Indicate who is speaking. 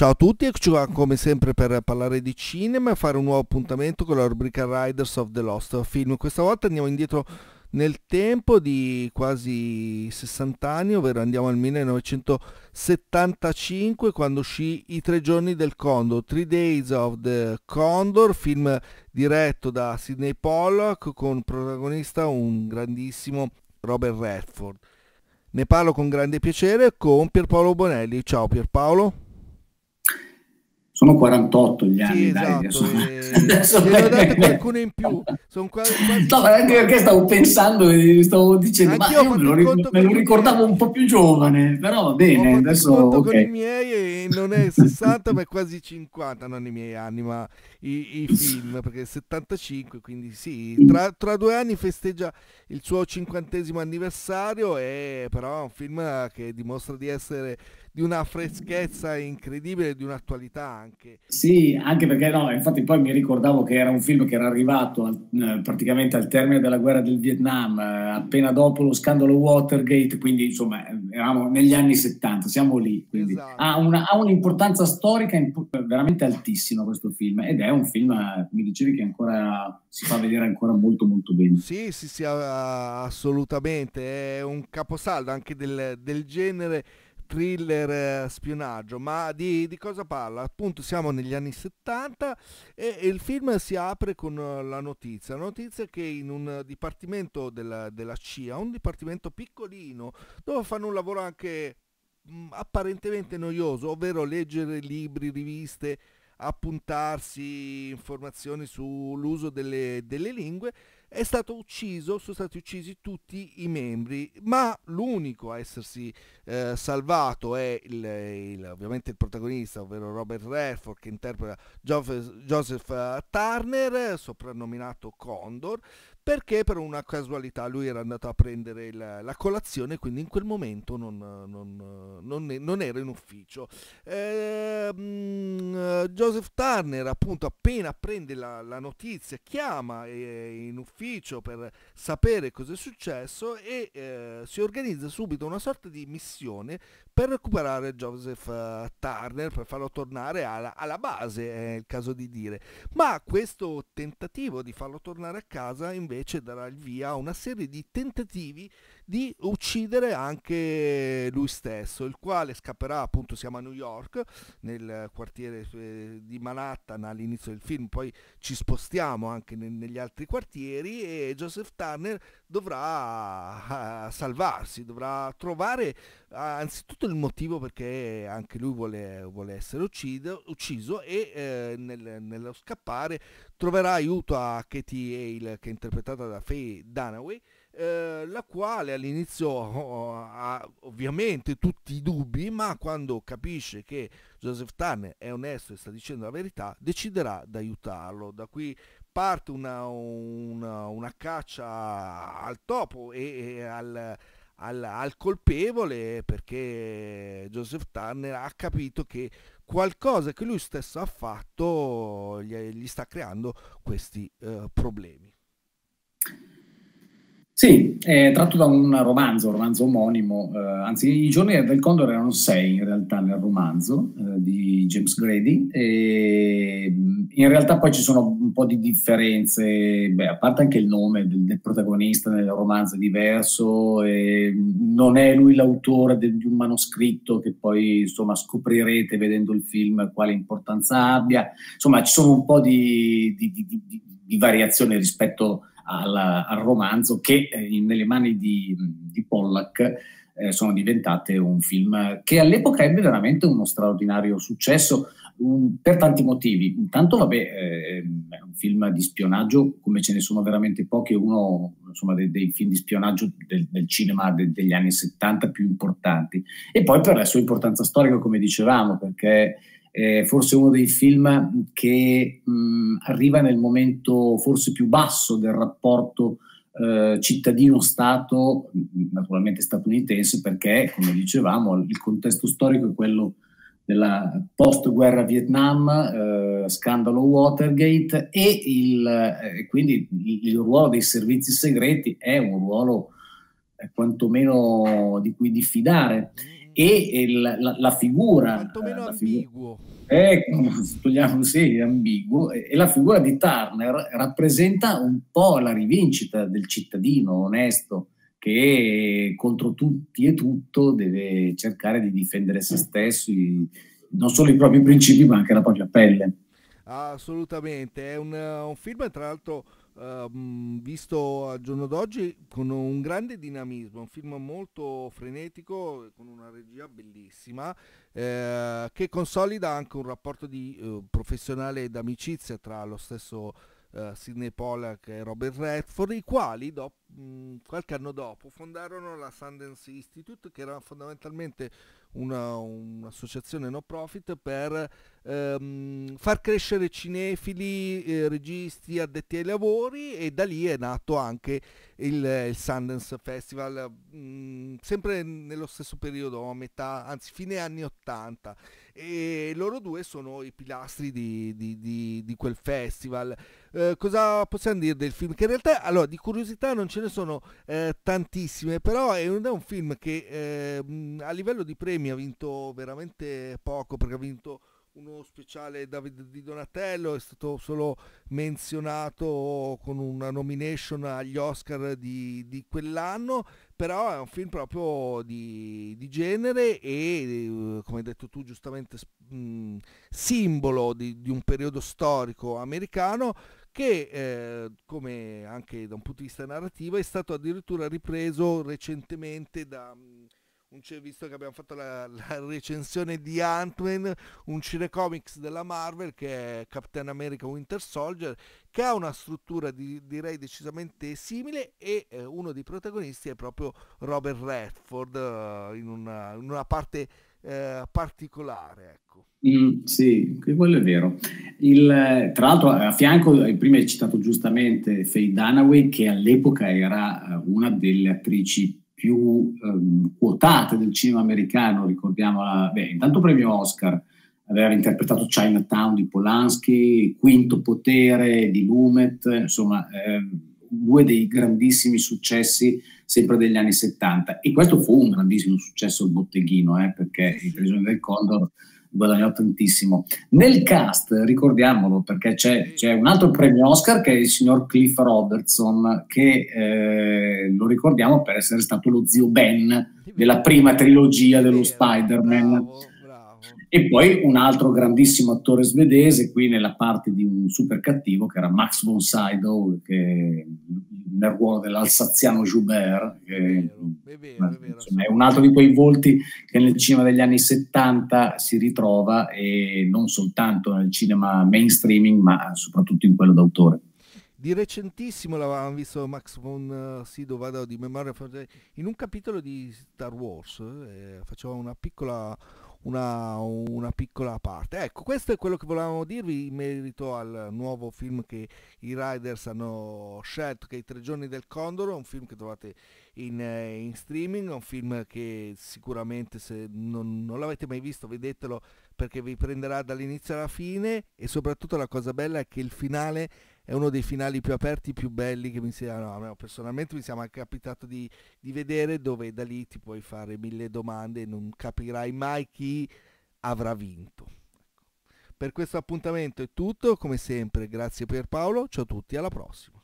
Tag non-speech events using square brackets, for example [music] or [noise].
Speaker 1: Ciao a tutti, eccoci qua come sempre per parlare di cinema e fare un nuovo appuntamento con la rubrica Riders of the Lost Film. Questa volta andiamo indietro nel tempo di quasi 60 anni, ovvero andiamo al 1975 quando uscì I tre giorni del Condor, Three Days of the Condor, film diretto da Sidney Pollack con protagonista un grandissimo Robert Redford. Ne parlo con grande piacere con Pierpaolo Bonelli. Ciao Pierpaolo
Speaker 2: sono 48 gli anni,
Speaker 1: sì,
Speaker 2: dai,
Speaker 1: esatto, adesso, e... [laughs] adesso... qualcuno in più. Sono quasi, quasi
Speaker 2: no, anche perché stavo pensando, stavo dicendo, ma io me lo, ric- me lo ricordavo un po' più giovane, però va bene, adesso...
Speaker 1: Okay. con i miei e non è 60 ma è quasi 50, non i miei anni, ma i, i film, perché è 75, quindi sì, tra, tra, due anni festeggia il suo cinquantesimo anniversario e però è un film che dimostra di essere di una freschezza incredibile, di un'attualità anche.
Speaker 2: Sì, anche perché no, infatti poi mi ricordavo che era un film che era arrivato al, eh, praticamente al termine della guerra del Vietnam, eh, appena dopo lo scandalo Watergate, quindi insomma eravamo negli anni 70, siamo lì, quindi esatto. ha, una, ha, un'importanza storica veramente altissima questo film ed è un film, eh, mi dicevi che ancora si fa vedere ancora molto molto bene.
Speaker 1: Sì, sì, sì, assolutamente, è un caposaldo anche del, del genere thriller eh, spionaggio, ma di, di, cosa parla? Appunto siamo negli anni 70 e, e, il film si apre con eh, la notizia, la notizia che in un dipartimento della, della CIA, un dipartimento piccolino, dove fanno un lavoro anche mh, mm, apparentemente noioso, ovvero leggere libri, riviste, appuntarsi informazioni sull'uso delle, delle lingue, è stato ucciso, sono stati uccisi tutti i membri, ma l'unico a essersi eh, salvato è il, il, ovviamente il protagonista, ovvero Robert Redford che interpreta Joseph, Joseph uh, Turner, soprannominato Condor, perché per una casualità lui era andato a prendere la, la colazione, quindi in quel momento non, non, non, non era in ufficio. Eh, Joseph Turner appunto appena prende la, la notizia chiama eh, in ufficio per sapere cosa è successo e eh, si organizza subito una sorta di missione per recuperare Joseph uh, Turner, per farlo tornare alla, alla, base, è il caso di dire. Ma questo tentativo di farlo tornare a casa invece darà il via a una serie di tentativi di uccidere anche lui stesso, il quale scapperà, appunto siamo a New York, nel quartiere eh, di Manhattan all'inizio del film, poi ci spostiamo anche ne- negli altri quartieri e Joseph Turner dovrà uh, salvarsi, dovrà trovare anzitutto il motivo perché anche lui vuole, vuole essere uccido, ucciso e uh, nel, nello scappare troverà aiuto a Katie Hale che è interpretata da Faye Dunaway eh, la quale all'inizio oh, ha ovviamente tutti i dubbi, ma quando capisce che Joseph Turner è onesto e sta dicendo la verità, deciderà di aiutarlo. Da qui parte una, una, una caccia al topo e, e al, al, al, colpevole perché Joseph Turner ha capito che qualcosa che lui stesso ha fatto gli, gli sta creando questi uh, problemi.
Speaker 2: Sì, è tratto da un romanzo, un romanzo omonimo, eh, anzi i giorni del Condor erano sei in realtà nel romanzo eh, di James Grady e in realtà poi ci sono un po' di differenze, beh, a parte anche il nome del, del protagonista nel romanzo è diverso, non è lui l'autore de, di un manoscritto che poi insomma scoprirete vedendo il film quale importanza abbia, insomma ci sono un po' di, di, di, di variazioni rispetto a al, al romanzo che eh, nelle mani di, di Pollack eh, sono diventate un film che all'epoca ebbe veramente uno straordinario successo un, per tanti motivi. Intanto, vabbè, eh, è un film di spionaggio come ce ne sono veramente pochi, uno insomma, dei, dei film di spionaggio del, del cinema de, degli anni 70 più importanti. E poi per la sua importanza storica, come dicevamo, perché eh, forse uno dei film che mh, arriva nel momento forse più basso del rapporto eh, cittadino-stato, naturalmente statunitense, perché, come dicevamo, il contesto storico è quello della post-guerra Vietnam, eh, scandalo Watergate e il, eh, quindi il, il, ruolo dei servizi segreti è un ruolo eh, quantomeno di cui diffidare e la, la, la figura...
Speaker 1: Quantomeno eh, ambiguo.
Speaker 2: Eh, togliamo, [laughs] sì, è ambiguo. E, e la figura di Turner rappresenta un po' la rivincita del cittadino onesto che contro tutti e tutto deve cercare di difendere se stesso, i, non solo i propri principi, ma anche la propria pelle.
Speaker 1: Assolutamente, è un, un film tra l'altro uh, visto al giorno d'oggi con un grande dinamismo, un film molto frenetico, con una regia bellissima, eh, che consolida anche un rapporto di uh, professionale ed amicizia tra lo stesso uh, Sidney Pollack e Robert Redford, i quali dopo, qualche anno dopo fondarono la Sundance Institute, che era fondamentalmente una, un'associazione no profit per ehm, far crescere cinefili, eh, registi addetti ai lavori e da lì è nato anche il, il Sundance Festival, mh, sempre nello stesso periodo, a metà, anzi fine anni 80 e loro due sono i pilastri di, di, di, di quel festival. Eh, cosa possiamo dire del film? Che in realtà, allora, di curiosità non ce ne sono eh, tantissime, però è un, è un film che eh, a livello di premi ha vinto veramente poco, perché ha vinto uno speciale David di Donatello, è stato solo menzionato con una nomination agli Oscar di, di quell'anno, però è un film proprio di, di genere e, come hai detto tu giustamente, mh, simbolo di, di, un periodo storico americano che, eh, come anche da un punto di vista narrativo, è stato addirittura ripreso recentemente da... Mh, un, visto che abbiamo fatto la, [laughs] la recensione di Ant-Man, un cinecomics della Marvel che è Captain America Winter Soldier, che ha una struttura di, direi decisamente simile e eh, uno dei protagonisti è proprio Robert Redford uh, in, una, in, una, parte eh, particolare. Ecco.
Speaker 2: Mm, sì, quello è vero. Il, tra l'altro a fianco, eh, prima hai citato giustamente Faye Dunaway che all'epoca era eh, una delle attrici più ehm, quotate del cinema americano, ricordiamola, beh, intanto premio Oscar, aveva interpretato Chinatown di Polanski, Quinto Potere di Lumet, insomma, eh, due dei grandissimi successi sempre degli anni 70. E questo fu un grandissimo successo il botteghino, eh, perché Il Prigioniero del Condor guadagnò tantissimo. Nel cast, ricordiamolo, perché c'è, c'è, un altro premio Oscar che è il signor Cliff Robertson, che eh, lo ricordiamo per essere stato lo zio Ben della prima trilogia dello Spider-Man. E poi un altro grandissimo attore svedese qui nella parte di un super cattivo che era Max von Sydow che nel ruolo dell'alsaziano Joubert che, è, vero, è, vero, insomma, è un altro di quei volti che nel cinema degli anni 70 si ritrova e non soltanto nel cinema mainstreaming ma soprattutto in quello d'autore.
Speaker 1: Di recentissimo l'avevamo visto Max von Sydow vado di memoria in un capitolo di Star Wars eh, faceva una piccola una, una, piccola parte. Ecco, questo è quello che volevamo dirvi in merito al nuovo film che i Riders hanno scelto, che è I Tre Giorni del Condoro, un film che trovate in, eh, in streaming, un film che sicuramente se non, non l'avete mai visto vedetelo perché vi prenderà dall'inizio alla fine e soprattutto la cosa bella è che il finale è uno dei finali più aperti, più belli che mi sia, no, personalmente mi sia mai capitato di, di, vedere, dove da lì ti puoi fare mille domande e non capirai mai chi avrà vinto. Ecco. Per questo appuntamento è tutto, come sempre grazie Pierpaolo, ciao a tutti, alla prossima.